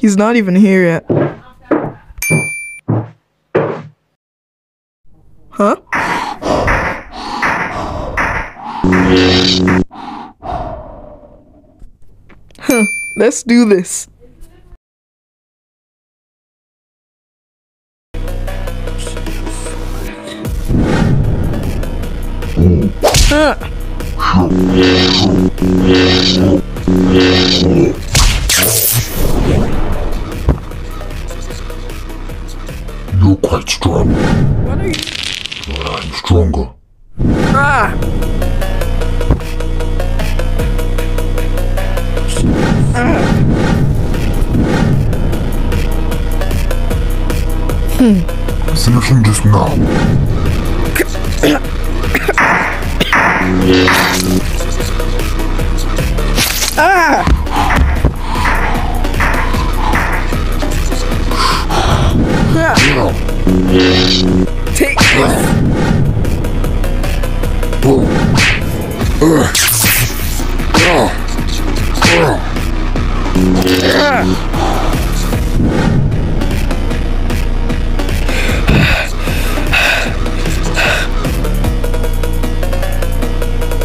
He's not even here yet. Huh? Huh, let's do this. Huh. Quite strong, What are you? I'm stronger. Ah! Finishing this now. Yeah. Take this!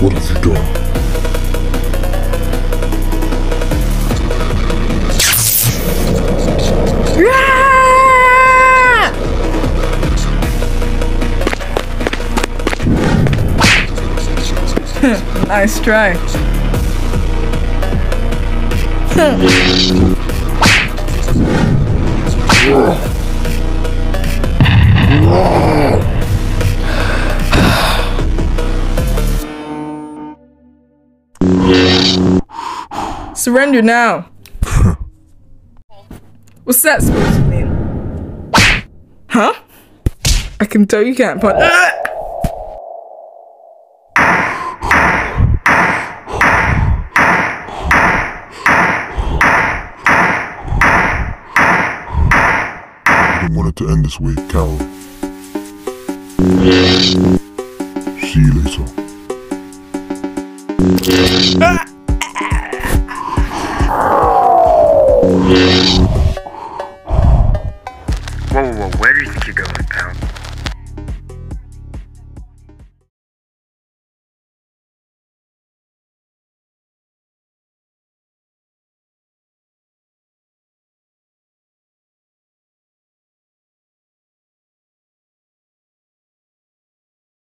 What have you done? Nice try. Surrender now. What's that supposed to mean? Huh? I can tell you can't punch. Ah! I didn't want it to end this way, Carol. See you later.